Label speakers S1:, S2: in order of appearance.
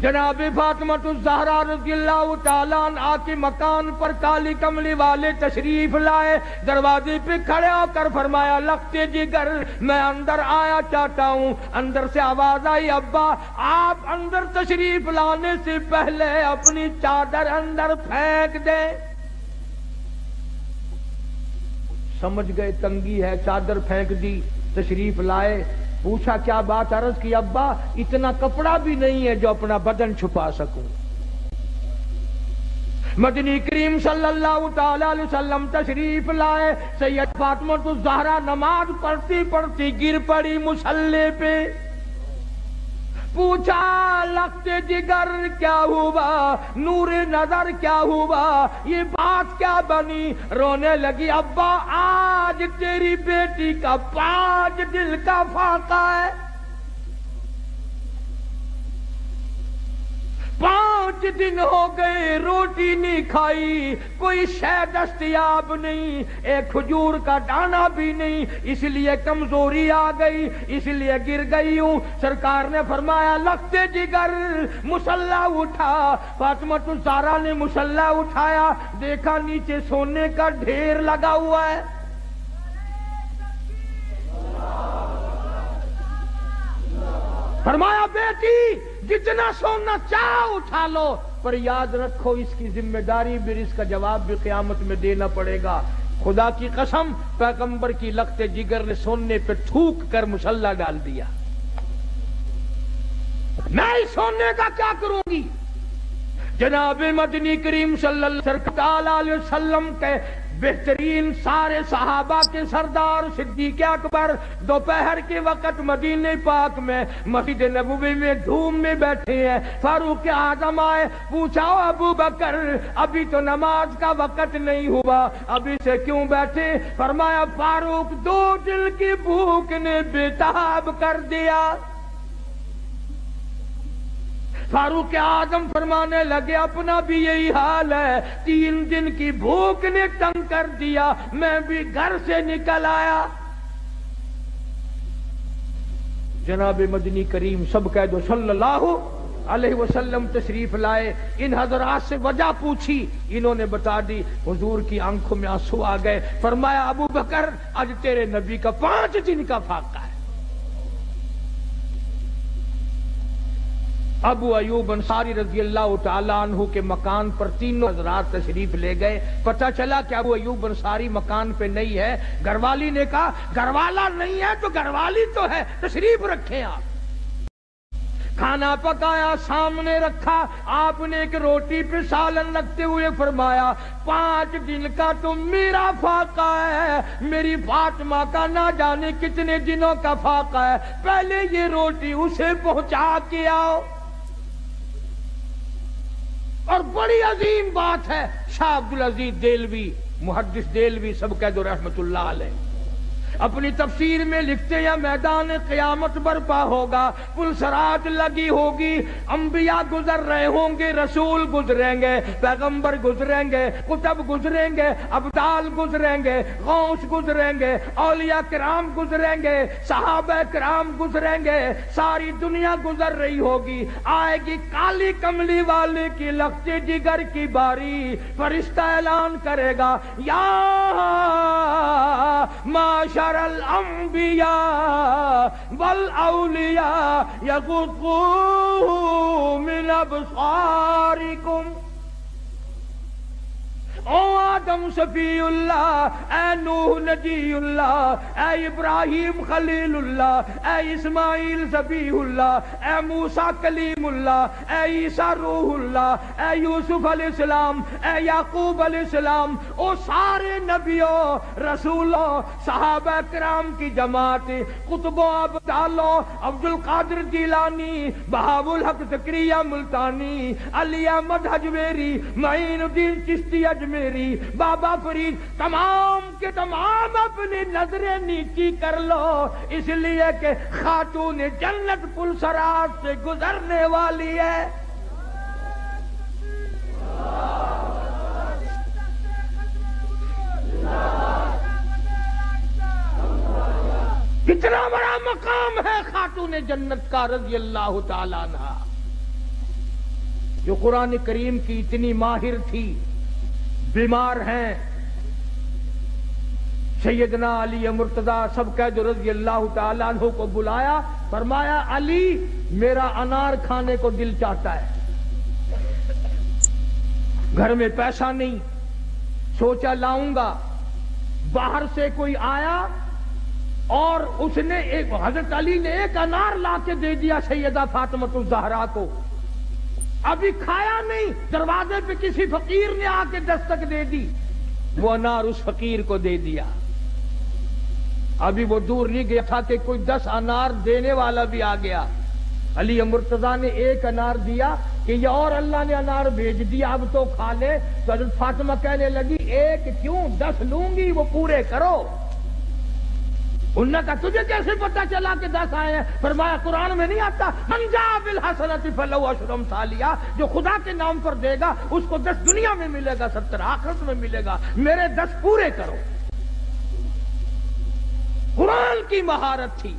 S1: جناب فاطمت الزہرا رضی اللہ تعالیٰ عنہ کے مکان پر کالی کملی والے تشریف لائے، دروازے پہ کھڑے ہو کر فرمایا لگتے جگر، میں اندر آیا چاہتا ہوں۔ اندر سے آواز آئی، ابا، آپ اندر تشریف لانے سے پہلے اپنی چادر اندر پھینک دیں۔ سمجھ گئے، تنگی ہے، چادر پھینک دی، تشریف لائے۔ پوچھا کیا بات عرض کی، ابا، اتنا کپڑا بھی نہیں ہے جو اپنا بدن چھپا سکوں۔ مدنی کریم صلی اللہ تعالی علیہ وسلم تشریف لائے، سید فاطمہ تو زہرا نماز پڑھتی پڑھتی گر پڑی مسلح پہ۔ پوچھا لگتے جگر کیا ہوا؟ نور نظر کیا ہوا؟ یہ بات کیا بنی؟ رونے لگی، ابا، آج تیری بیٹی کا پاج دل کا فاقہ ہے۔ دن ہو گئے، روٹی نہیں کھائی، کوئی شہ دستیاب نہیں، ایک کھجور کا دانا بھی نہیں، اس لیے کمزوری آ گئی، اس لیے گر گئی ہوں۔ سرکار نے فرمایا، لگتے جگر، مسلح اٹھا۔ فاطمت الزارا نے مسلح اٹھایا۔ دیکھا نیچے سونے کا ڈھیر لگا ہوا ہے۔ فرمایا، بیٹی جتنا سونا چاہ اٹھا لو، پر یاد رکھو، اس کی ذمہ داری بھی، اس کا جواب بھی قیامت میں دینا پڑے گا۔ خدا کی قسم، پیغمبر کی لگتے جگر نے سونے پہ تھوک کر مسلح ڈال دیا۔ میں اس سونے کا کیا کروں گی؟ جناب مدنی کریم صلی اللہ علیہ وسلم کے بہترین سارے صحابہ کے سردار صدیق اکبر دوپہر کے وقت مدینہ پاک میں مسجد نبوی میں دھوم میں بیٹھے ہیں۔ فاروق آدم آئے، پوچھا ابو بکر، ابھی تو نماز کا وقت نہیں ہوا، ابھی سے کیوں بیٹھے؟ فرمایا، فاروق دو دل کی بھوک نے بےتاب کر دیا۔ فاروق آدم فرمانے لگے، اپنا بھی یہی حال ہے۔ تین دن کی بھوک نے تنگ کر دیا، میں بھی گھر سے نکل آیا۔ جناب مدنی کریم، سب کہہ دو، صلی اللہ علیہ وسلم تشریف لائے۔ ان حضرات سے وجہ پوچھی، انہوں نے بتا دی، حضور کی آنکھوں میں آنسو آ گئے۔ فرمایا، ابو بکر، آج تیرے نبی کا پانچ دن کا فاقہ ہے۔ ابو ایوب انصاری رضی اللہ تعالیٰ عنہ کے مکان پر تینوں حضرات تشریف لے گئے۔ پتہ چلا کہ ابو ایوب انصاری مکان پہ نہیں ہے۔ گھروالی نے کہا گھروالا نہیں ہے تو گھروالی تو ہے۔ تشریف رکھیں آپ۔ کھانا پکایا، سامنے رکھا۔ آپ نے ایک روٹی پہ سالن رکھتے ہوئے فرمایا، پانچ دن کا تو میرا فاقہ ہے۔ میری فاطمہ کا نہ جانے کتنے دنوں کا فاقہ ہے۔ پہلے یہ روٹی اسے پہنچا کے آؤ۔ اور بڑی عظیم بات ہے شاہ عبدالعزیز دیلوی محدث دیلوی سب کہہ دو رحمت اللہ علیہ۔ اپنی تفسیر میں لکھتے ہیں، میدان قیامت برپا ہوگا پلسرات لگی ہوگی۔ انبیاء گزر رہے ہوں گے، رسول گزریں گے، پیغمبر گزریں گے، کتب گزریں گے، ابدال گزریں گے، غوث گزریں گے، اولیاء کرام گزریں گے، صحابہ کرام گزریں گے۔ ساری دنیا گزر رہی ہوگی۔ آئے گی کالی کملی والے کی لگتے جگر کی باری۔ فرشتہ اعلان کرے گا، یا معشر الأنبياء والأولياء يغضوا من أبصاركم. آدم صفی اللہ، اے نوح نجی اللہ، اے ابراہیم خلیل اللہ، اے اسماعیل صفی اللہ، اے موسیٰ کلیم اللہ، اے عیسیٰ روح اللہ، اے یوسف علیہ السلام، اے یعقوب علیہ السلام، او سارے نبیوں، رسولوں، صحابہ کرام کی جماعت، قطب قطبوں عبداللہ عبدالقادر جیلانی بہاب الحق ذکریہ ملتانی، علی احمد حجویری معین الدین چشتی اجمیر میری بابا فرید، تمام کے تمام اپنی نظریں نیچی کر لو۔ اس لیے کہ خاتون جنت پل سرات سے گزرنے والی ہے۔ کتنا بڑا مقام ہے خاتون جنت کا رضی اللہ تعالیٰ عنہ۔ جو قرآن کریم کی اتنی ماہر تھی بیمار ہیں۔ سیدنا علی مرتضی سب کا جو رضی اللہ تعالیٰ عنہ کو بلایا، فرمایا، علی، میرا انار کھانے کو دل چاہتا ہے۔ گھر میں پیسہ نہیں۔ سوچا، لاؤں گا۔ باہر سے کوئی آیا اور اس نے ایک، حضرت علی نے ایک انار لا کے دے دیا سیدہ فاطمت الزہرا کو۔ ابھی کھایا نہیں، دروازے پہ کسی فقیر نے آ کے دستک دے دی۔ وہ انار اس فقیر کو دے دیا۔ ابھی وہ دور نہیں گیا تھا کہ کوئی دس انار دینے والا بھی آ گیا۔ علی مرتضی نے ایک انار دیا کہ یہ اور اللہ نے انار بھیج دیا اب تو کھا لے۔ تو حضرت فاطمہ کہنے لگی، ایک کیوں دس لوں گی، وہ پورے کرو۔ انہوں نے کہا تجھے کیسے پتا چلا کہ دس آئے ہیں؟ فرمایا، قرآن میں نہیں آتا منجا بالحسنت فلو اشرم سالیہ جو خدا کے نام پر دے گا، اس کو دس دنیا میں ملے گا، ستر آخرت میں ملے گا، میرے دس پورے کرو۔ قرآن کی مہارت تھی۔